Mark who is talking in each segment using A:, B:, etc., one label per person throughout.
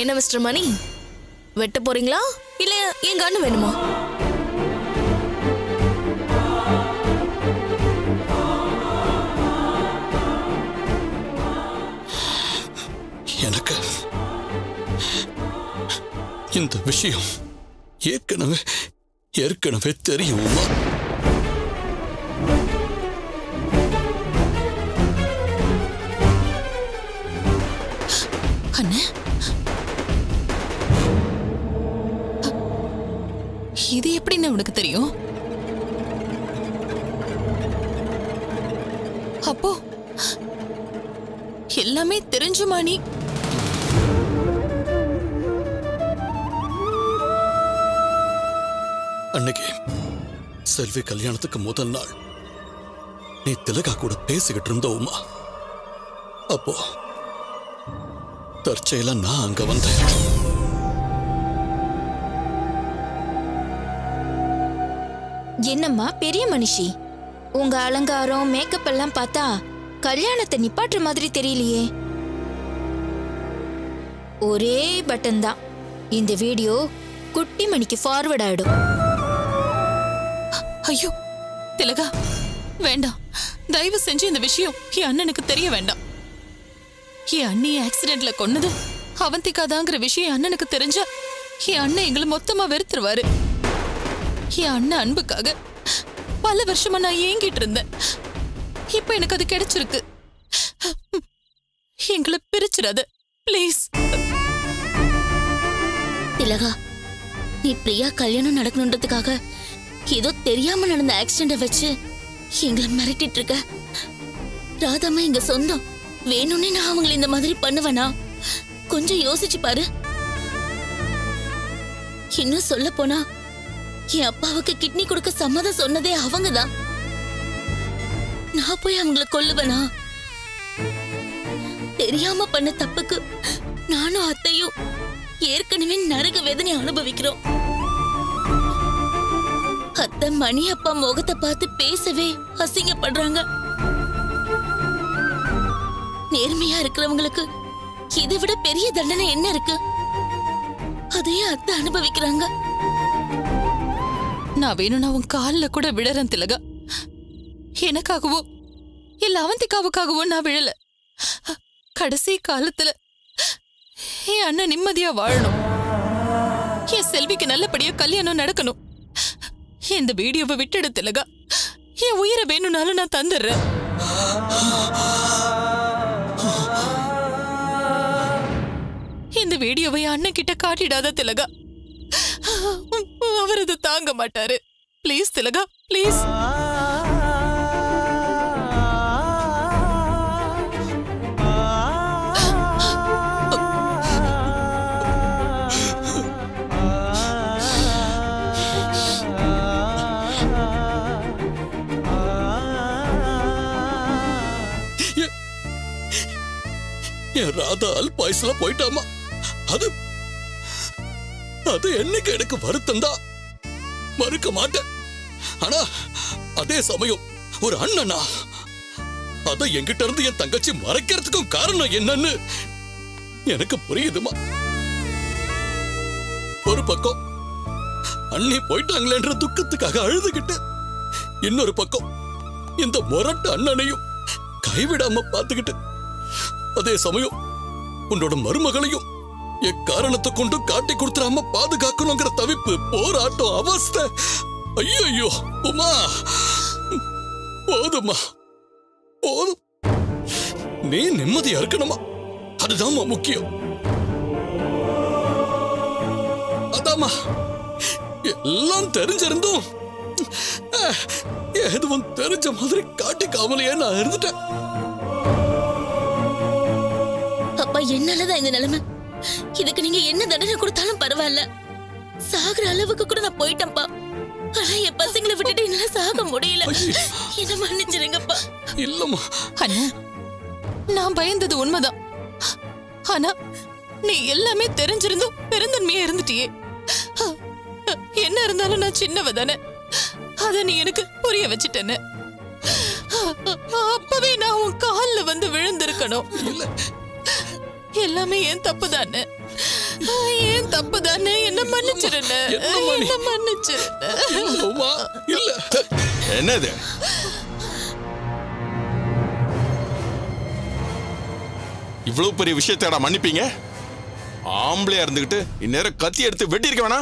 A: என்ன மிஸ்டர் மணி? வெட்ட போறீங்களா? இல்ல என் கண்ணு வேணுமா?
B: எனக்கு இந்த விஷயம் ஏற்கனவே ஏற்கனவே தெரியும்? உமா
C: உனக்கு தெரியும். அப்போ எல்லாமே தெரிஞ்சுமா நீ
B: அன்னைக்கு செல்வி கல்யாணத்துக்கு முதல் நாள் நீ திலகா கூட பேசிக்கிட்டு இருந்த உமா. அப்போ தற்செயலா நான் அங்க வந்தேன்.
D: என்னம்மா பெரிய மனுஷி? உங்க அலங்காரம் மேக்கப் எல்லாம் பார்த்தா கல்யாணத்தை நிப்பாட்டுற மாதிரி தெரியலையே. ஒரே பட்டன் தான். இந்த வீடியோ குட்டி மணிக்கு ஃபார்வர்ட் ஆயிடும்.
C: ஐயோ திலகா வேண்டாம். தயவு செஞ்சு இந்த விஷயம் என் அண்ணனுக்கு தெரிய வேண்டாம். என் அண்ணி ஆக்சிடென்ட்ல கொன்னது அவந்திக்காதாங்கிற விஷயம் அண்ணனுக்கு தெரிஞ்சா என் அண்ணன் எங்களை மொத்தமா வெறுத்துருவாரு. என் அண்ணன் அன்புக்காக பல வருஷமா நான் ஏங்கிட்டு இருந்தேன். இப்ப எனக்கு அது கிடைச்சிருக்கு. எங்களை பிரிச்சிடாத ப்ளீஸ்
E: திலகா நீ பிரியா கல்யாணம் நடக்கணுன்றதுக்காக ஏதோ தெரியாம நடந்த ஆக்சிடென்ட வச்சு எங்களை மிரட்டிட்டு இருக்க. ராதாமா எங்க சொந்தம். வேணும்னே நான் அவங்களை இந்த மாதிரி பண்ணுவேனா? கொஞ்சம் யோசிச்சு பாரு. இன்னும் சொல்ல போனா என் அப்பாவுக்கு கிட்னி கொடுக்க சம்மதம் சொன்னதே அவங்கதான். நான் போய் அவங்கள கொல்லுவனா? தெரியாம பண்ண தப்புக்கு நானும் அத்தையும் ஏற்கனவே நரக வேதனை அனுபவிக்கிறோம். அத்தை மணி அப்பா முகத்தை பார்த்து பேசவே அசிங்கப்படுறாங்க. நேர்மையா இருக்கிறவங்களுக்கு இதை விட பெரிய தண்டனை என்ன இருக்கு? அதையே அத்தை அனுபவிக்கிறாங்க.
C: நான் வேணும்னா உன் கால்ல கூட விழறேன் திலகா எனக்காகவோ இல்ல அவந்திக்காவுக்காகவோ நான் விழல கடைசி காலத்துல என் அண்ணன் நிம்மதியா வாழணும் என் செல்விக்கு நல்லபடியா கல்யாணம் நடக்கணும் இந்த வீடியோவை விட்டுடு திலகா என் உயிரை வேணும்னாலும் நான் தந்துடுறேன் இந்த வீடியோவை அண்ணன் கிட்ட காட்டிடாத திலகா அவர் அதை தாங்க மாட்டாரு. ப்ளீஸ் திலகா ப்ளீஸ்
B: என் ராதா அல்பாயுஸ்ல போயிட்டாமா? அது அது என்னைக்கு எனக்கு வருத்தம் தான்? மறுக்க மாட்டேன். ஆனா அதே சமயம் ஒரு அண்ணனா அத என்கிட்ட இருந்து என் தங்கச்சி மறைக்கிறதுக்கும் காரணம் என்னன்னு எனக்கு புரியுதுமா? ஒரு பக்கம் அண்ணி போயிட்டாங்களேன்ற துக்கத்துக்காக அழுதுகிட்டு இன்னொரு பக்கம் இந்த முரட்டு அண்ணனையும் கைவிடாம பார்த்துக்கிட்டு அதே சமயம் உன்னோட மருமகளையும் எக்காரணத்தை கொண்டு காட்டி கொடுத்துடாம பாதுகாக்கணுங்கிற தவிப்பு போராட்டம் அவஸ்தை. ஐயோ உமா. போதுமா போதும். நீ நிம்மதியா இருக்கணுமா? அதுதான் முக்கியம். அதாமா எல்லாம் தெரிஞ்சிருந்தும் எதுவும் தெரிஞ்ச மாதிரி காட்டிக்காமலேயே நான் இருந்துட்டேன்.
E: அப்பா என்னாலதான் இந்த நிலைமை இதுக்கு நீங்க என்ன தண்டனை கொடுத்தாலும் பரவாயில்ல. சாகுற அளவுக்கு கூட நான் போயிட்டேன்ப்பா. ஆனா என் பசங்களை விட்டுட்டு என்னால சாக முடியல. என்ன மன்னிச்சிருங்கப்பா.
B: இல்லம்மா.
C: அண்ணா நான் பயந்தது உண்மைதான். ஆனா நீ எல்லாமே தெரிஞ்சிருந்தும் பெருந்தன்மையா இருந்துட்டியே. என்ன இருந்தாலும் நான் சின்னவ தானே. அத நீ எனக்கு புரிய வச்சிட்டேன்னு. அப்பவே நான் உன் கால்ல வந்து விழுந்திருக்கணும்.
B: இல்ல.
C: எல்லாமே ஏன் தப்பு தானே ஏன் தப்பு தானே என்ன மன்னிச்சிருந்த? என்ன மன்னிச்சிருந்த
F: என்னது? இவ்வளவு பெரிய விஷயத்தடா மன்னிப்பீங்க? ஆம்பளையா இருந்துகிட்டு இந்நேரம் கத்தி எடுத்து வெட்டி இருக்க வேணா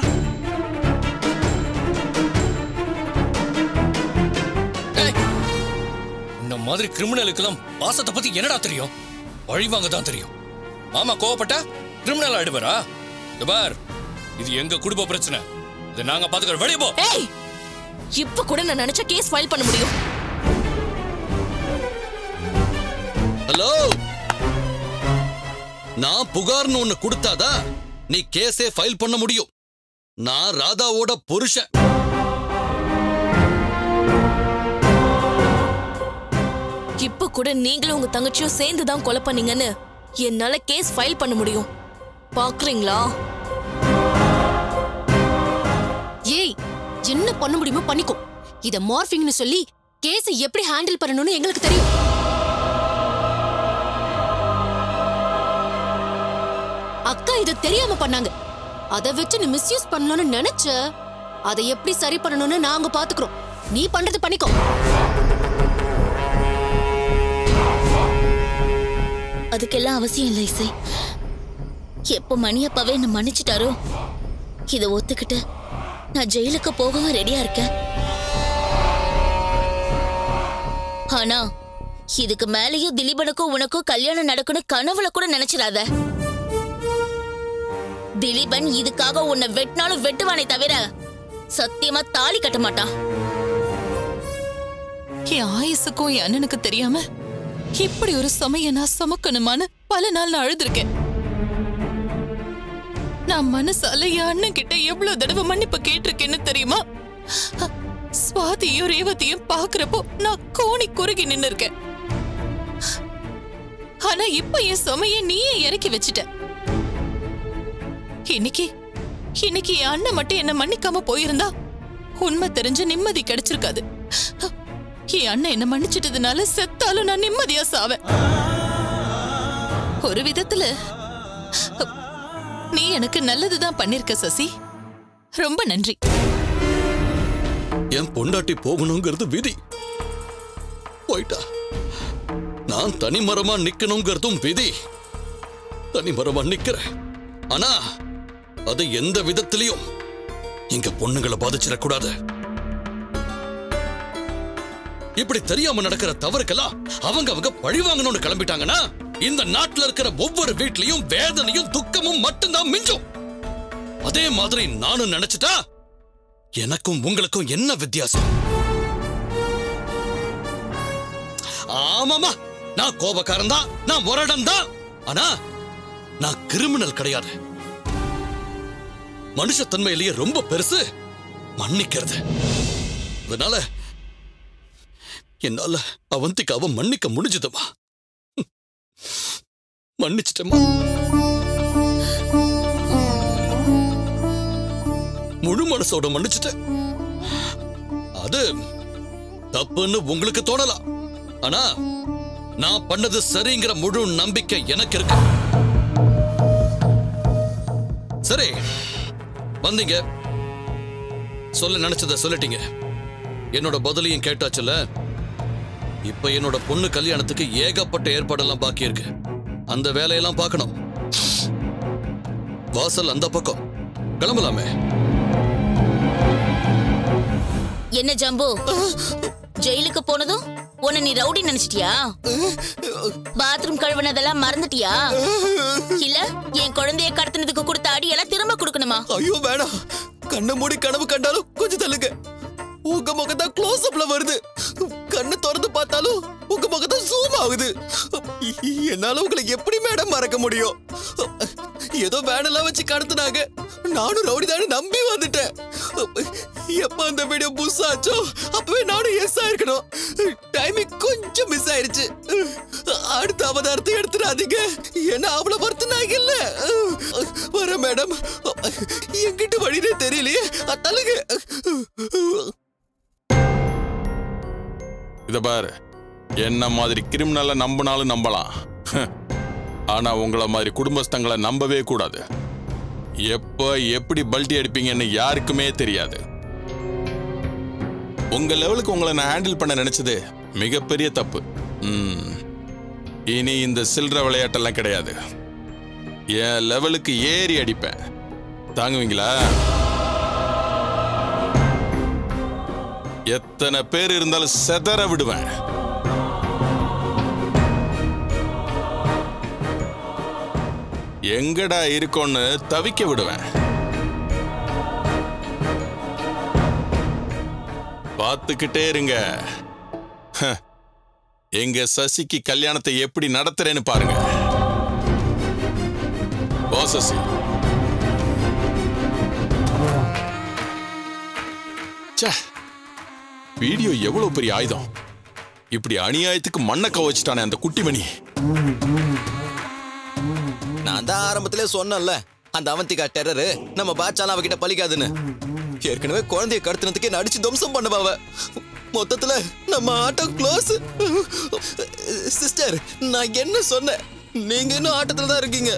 G: இந்த மாதிரி கிரிமினலுக்கெல்லாம் பாசத்தை பத்தி என்னடா தெரியும்? பழிவாங்க தான் தெரியும். ஆமா கோவப்பட்டா கிரிமினல் ஆயிடுவாரா? பார் இது எங்க குடும்ப பிரச்சனை. இதை நாங்க பாத்துக்கிறோம். வெளியே போ.
A: ஏய் இப்ப கூட நான் நினைச்ச கேஸ் ஃபைல் பண்ண முடியும்.
B: ஹலோ நான் புகார்னு ஒண்ணு கொடுத்தாதா? நீ கேஸே ஃபைல் பண்ண முடியும். நான் ராதாவோட புருஷன்.
A: இப்ப கூட நீங்களும் உங்க தங்கச்சியும் சேர்ந்து தான் கொலை பண்ணீங்கன்னு என்னால கேஸ் ஃபைல் பண்ண முடியும். பாக்குறீங்களா
H: ஏய் என்ன பண்ண முடியுமோ பண்ணிக்கோ. இத மார்பிங்னு சொல்லி கேஸை எப்படி ஹேண்டில் பண்ணணும்னு எங்களுக்கு தெரியும். அக்கா இத தெரியாம பண்ணாங்க. அத வச்சு நீ மிஸ்யூஸ் பண்ணணும்னு நினைச்ச அதை எப்படி சரி பண்ணணும்னு நாங்க பாத்துக்கிறோம். நீ பண்றது பண்ணிக்கோ.
E: அதுக்கெல்லாம் அவசியம் இல்லை இசை. எப்போ மணி அப்பாவே என்ன மன்னிச்சிட்டாரோ? இதை ஒத்துக்கிட்டு நான் ஜெயிலுக்கு போகவும் ரெடியா இருக்கேன். ஆனா இதுக்கு மேலேயும் திலீபனுக்கும் உனக்கும் கல்யாணம் நடக்கணும் கனவுல கூட நினைச்சிடாத. திலீபன் இதுக்காக உன்னை வெட்டினாலும் வெட்டுவானே தவிர சத்தியமா தாலி கட்ட மாட்டான்.
C: என் ஆயுசுக்கும் என் அண்ணனுக்கு தெரியாம இப்படி ஒரு சுமைய நான் சுமக்கணுமான்னு பல நாள் நான் அழுதுருக்கேன். நான் மனசால என் அண்ணன் கிட்ட எவ்வளவு தடவை மன்னிப்பு கேட்டிருக்கேன்னு தெரியுமா? சுவாதியும் ரேவதியும் பாக்குறப்போ நான் கோணி குறுகி நின்னு இருக்கேன் ஆனா இப்ப என் சுமைய நீயே இறக்கி வச்சிட்ட. இன்னைக்கு இன்னைக்கு என் அண்ணன் மட்டும் என்ன மன்னிக்காம போயிருந்தா உண்மை தெரிஞ்ச நிம்மதி கிடைச்சிருக்காது. என் அண்ணன் என்ன மன்னிச்சிட்டதுனால செத்தாலும் நான் நிம்மதியா சாவேன். ஒரு விதத்துல நீ எனக்கு நல்லதுதான் பண்ணிருக்க சசி. ரொம்ப நன்றி.
B: என் பொண்டாட்டி போகணுங்கிறது விதி. போயிட்டா. நான் தனிமரமா நிக்கணுங்கிறதும் விதி. தனிமரமா நிக்கிறேன். ஆனா அது எந்த விதத்திலையும் எங்க பொண்ணுங்களை பாதிச்சிடக்கூடாது. இப்படி தெரியாம நடக்கிற தவறுக்கெல்லாம் அவங்க அவங்க பழி வாங்கணும்னு கிளம்பிட்டாங்கன்னா இந்த நாட்டுல இருக்கிற ஒவ்வொரு வீட்லயும் வேதனையும் துக்கமும் மட்டும்தான் மிஞ்சும். அதே மாதிரி நானும் நினைச்சிட்டா எனக்கும் உங்களுக்கும் என்ன வித்தியாசம்? ஆமாமா நான் கோபக்காரன் தான் நான் முரடன் தான். ஆனா நான் கிரிமினல் கிடையாது. மனுஷத்தன்மையிலேயே ரொம்ப பெருசு மன்னிக்கிறது. அதனால என்னால அவந்திக்காவ மன்னிக்க முடிஞ்சதுமா? மன்னிச்சிட்டமா முழு மனசோட மன்னிச்சிட்டேன். அது தப்புன்னு உங்களுக்கு தோணலாம். ஆனா நான் பண்ணது சரிங்கிற முழு நம்பிக்கை எனக்கு இருக்கு. சரி வந்தீங்க. சொல்ல நினைச்சத சொல்லிட்டீங்க. என்னோட பதிலையும் கேட்டாச்சுல இப்ப என்னோட பொண்ணு கல்யாணத்துக்கு ஏகப்பட்ட ஏற்பாடெல்லாம் பாக்கி இருக்கு. அந்த வேலையெல்லாம் பார்க்கணும் வாசல் அந்த பக்கம். கிளம்பலாமே.
E: என்ன ஜம்பு? ஜெயிலுக்கு போனதும் உன்னை நீ ரவுடி நினைச்சிட்டியா? பாத்ரூம் கழுவுனதெல்லாம் மறந்துட்டியா? இல்ல என் குழந்தைய கடத்தினதுக்கு கொடுத்த அடியெல்லாம் திரும்ப கொடுக்கணுமா?
I: ஐயோ வேணாம். கண்ணை மூடி கனவு கண்டாலும் கொஞ்சம் தள்ளுங்க. உங்க முகம் தான் க்ளோஸ் அப்ல வருது. கண்ணு திறந்து பார்த்தாலும் உங்க முகம் தான் ஜூம் ஆகுது. என்னால உங்களை எப்படி மேடம் மறக்க முடியும்? ஏதோ வேனெல்லாம் வச்சு கடத்துனாங்க. நானும் ரவுடி தானே நம்பி வந்துட்டேன். எப்ப அந்த வீடியோ புஸ் ஆச்சோ அப்பவே நானும் எஸ் ஆயிருக்கணும். டைமிங் கொஞ்சம் மிஸ் ஆயிருச்சு. அடுத்த அவதாரத்தை எடுத்துடாதீங்க. என்ன அவ்வளவு வருத்தனாக இல்ல. வர மேடம் என்கிட்ட வழினே தெரியலையே. தள்ளுங்க.
F: இதை பாரு. என்ன மாதிரி கிரிமினலை நம்பினாலும் நம்பலாம். ஆனால் உங்களை மாதிரி குடும்பஸ்தங்களை நம்பவே கூடாது. எப்போ எப்படி பல்ட்டி அடிப்பீங்கன்னு யாருக்குமே தெரியாது. உங்க லெவலுக்கு உங்களை நான் ஹேண்டில் பண்ண நினைச்சது மிகப்பெரிய தப்பு. ம். இனி இந்த சில்லற விளையாட்டெல்லாம் கிடையாது. என் லெவலுக்கு ஏறி அடிப்பேன். தாங்குவீங்களா? எத்தனை பேர் இருந்தாலும் செதற விடுவேன். எங்கடா இருக்கோன்னு தவிக்க விடுவேன். பார்த்துக்கிட்டே இருங்க. ஹ, எங்க சசிக்கு கல்யாணத்தை எப்படி நடத்துறேன்னு பாருங்க. ஓ சசி. ச்சே, வீடியோ எவ்வளவு பெரிய ஆயுதம்? இப்படி அநியாயத்துக்கு மண்ணை கவச்சிட்டானே அந்த குட்டிமணி.
I: நான் தான் ஆரம்பத்திலே சொன்னேன்ல அந்த அவந்திகா டெரரு நம்ம பாச்சாலாம் அவகிட்ட பலிக்காதுன்னு ஏற்கனவே குழந்தைய கடத்தினதுக்கே நடிச்சு துவம்சம் பண்ணுவாவ மொத்தத்துல நம்ம ஆட்டம் க்ளோஸ் சிஸ்டர் நான் என்ன சொன்னேன்? நீங்க இன்னும் ஆட்டத்துல தான் இருக்கீங்க.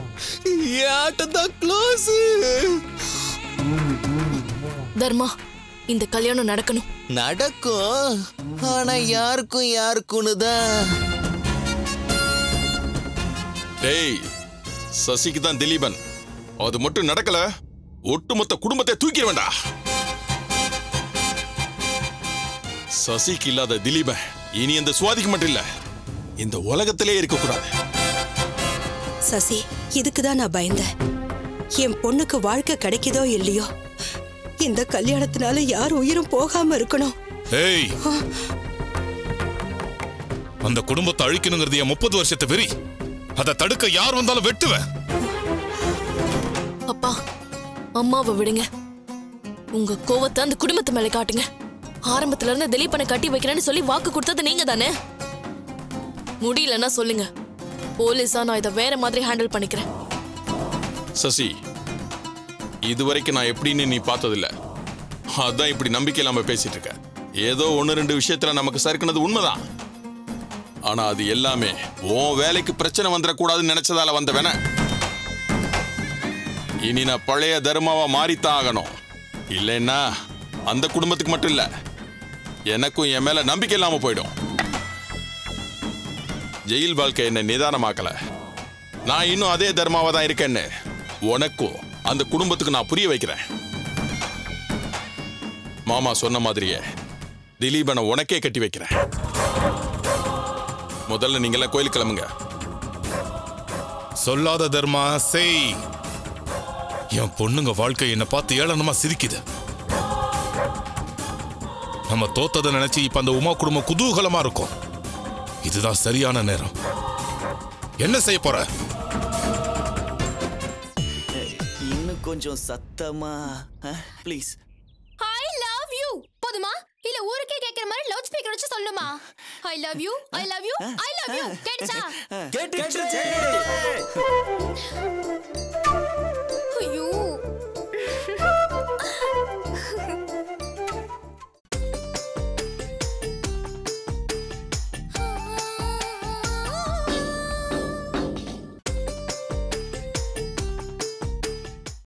I: என் ஆட்டம் தான் க்ளோஸ்
A: தர்மா இந்த கல்யாணம் நடக்கணும்.
I: நடக்கும். ஆனா யாருக்கும் யாருக்குன்னு தான்
F: டேய் சசிக்கு தான் திலீபன். அது மட்டும் நடக்கல. ஒட்டுமொத்த குடும்பத்தை தூக்கிட வேண்டா. சசிக்கு இல்லாத திலீபன் இனி இந்த சுவாதிக்கு மட்டும் இல்ல இந்த உலகத்திலே இருக்கக்கூடாது.
J: சசி இதுக்கு தான் நான் பயந்தேன். என் பொண்ணுக்கு வாழ்க்கை கிடைக்குதோ இல்லையோ? இந்த கல்யாணத்தினால யார் உயிரும் போகாம இருக்கணும்.
K: ஏய். அந்த குடும்பத்தை அழிக்கணுங்கிறது என் முப்பது வருஷத்து வெறி. அதை தடுக்க யார் வந்தாலும் வெட்டுவேன்
A: அப்பா அம்மாவை விடுங்க. உங்க கோவத்தை அந்த குடும்பத்து மேல காட்டுங்க. ஆரம்பத்துல இருந்து திலீபனை கட்டி வைக்கிறேன்னு சொல்லி வாக்கு கொடுத்தது நீங்க தானே? முடியலன்னா சொல்லுங்க. போலீஸா நான் இதை வேற மாதிரி ஹேண்டில் பண்ணிக்கிறேன்.
F: சசி இதுவரைக்கும் நான் எப்படின்னு நீ பார்த்ததில்ல. அதான் இப்படி நம்பிக்கை இல்லாம பேசிட்டு இருக்க. ஏதோ ஒன்னு ரெண்டு விஷயத்துல நமக்கு சறுக்குனது உண்மைதான். ஆனா அது எல்லாமே உன் வேலைக்கு பிரச்சனை வந்துடக்கூடாதுன்னு நினைச்சதால வந்தவன. இனி நான் பழைய தர்மாவா மாறித்தான் ஆகணும். இல்லைன்னா அந்த குடும்பத்துக்கு மட்டும் இல்ல எனக்கும் என் மேல நம்பிக்கை இல்லாம போயிடும். ஜெயில் வாழ்க்கை என்ன நிதானமாக்கல. நான் இன்னும் அதே தர்மாவா தான் இருக்கேன்னு உனக்கும் அந்த குடும்பத்துக்கு நான் புரிய வைக்கிறேன். மாமா சொன்ன மாதிரியே திலீபனை உனக்கே கட்டி வைக்கிறேன். முதல்ல நீங்களாம் கோயில் கிளம்புங்க.
K: சொல்லாத தர்மா செய். என் பொண்ணுங்க வாழ்க்கை என்னை பார்த்து ஏளனமா சிரிக்குது. நம்ம தோத்ததை நினைச்சு இப்ப அந்த உமா குடும்பம் குதூகலமா இருக்கும். இதுதான் சரியான நேரம். என்ன செய்ய போற?
I: கொஞ்சம் சத்தமா ப்ளீஸ்
L: ஐ லவ் யூ போதுமா? இல்ல ஊருக்கே கேக்குற மாதிரி லவுட் ஸ்பீக்கர் வச்சு சொல்லுமா I love you I love you I love you கேட்டுச்சா. ஐயோ.